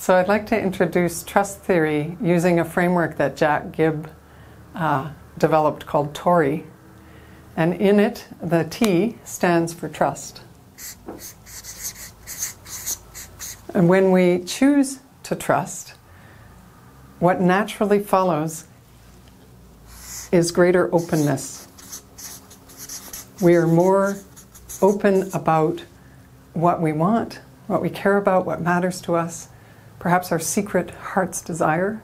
So I'd like to introduce trust theory using a framework that Jack Gibb uh, developed called TORI. And in it, the T stands for trust. And when we choose to trust, what naturally follows is greater openness. We are more open about what we want, what we care about, what matters to us, perhaps our secret heart's desire.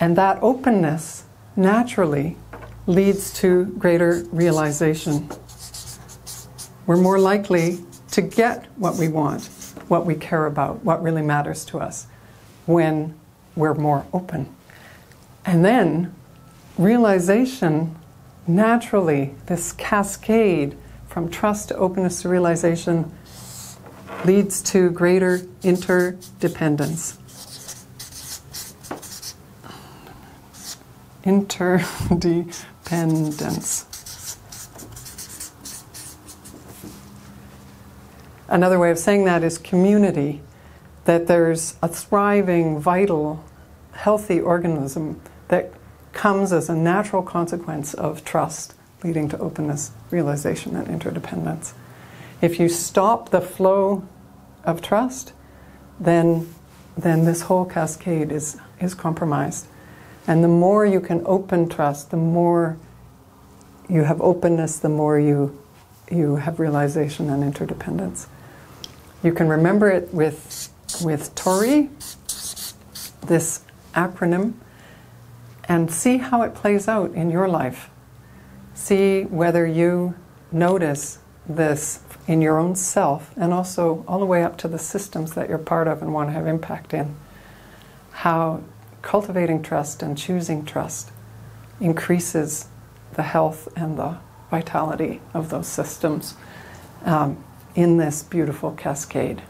And that openness naturally leads to greater realization. We're more likely to get what we want, what we care about, what really matters to us when we're more open. And then realization naturally, this cascade from trust to openness to realization leads to greater interdependence. Interdependence. Another way of saying that is community, that there's a thriving, vital, healthy organism that comes as a natural consequence of trust leading to openness, realization, and interdependence. If you stop the flow of trust, then, then this whole cascade is, is compromised. And the more you can open trust, the more you have openness, the more you, you have realization and interdependence. You can remember it with, with TORI, this acronym, and see how it plays out in your life. See whether you notice this in your own self and also all the way up to the systems that you're part of and want to have impact in. How cultivating trust and choosing trust increases the health and the vitality of those systems um, in this beautiful cascade.